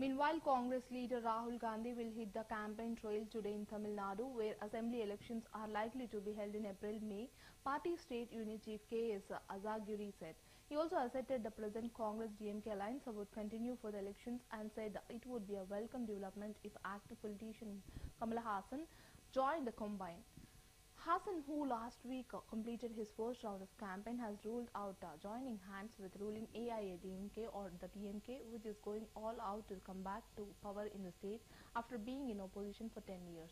Meanwhile, Congress leader Rahul Gandhi will hit the campaign trail today in Tamil Nadu, where assembly elections are likely to be held in April-May, party state unit chief K.S. Alagiri said. He also asserted the present Congress-DMK alliance would continue for the elections and said it would be a welcome development if active politician Kamal Haasan joined the combine. Haasan, who last week uh, completed his first round of campaign, has ruled out uh, joining hands with ruling AIADMK or the DMK, which is going all out to come back to power in the state after being in opposition for 10 years.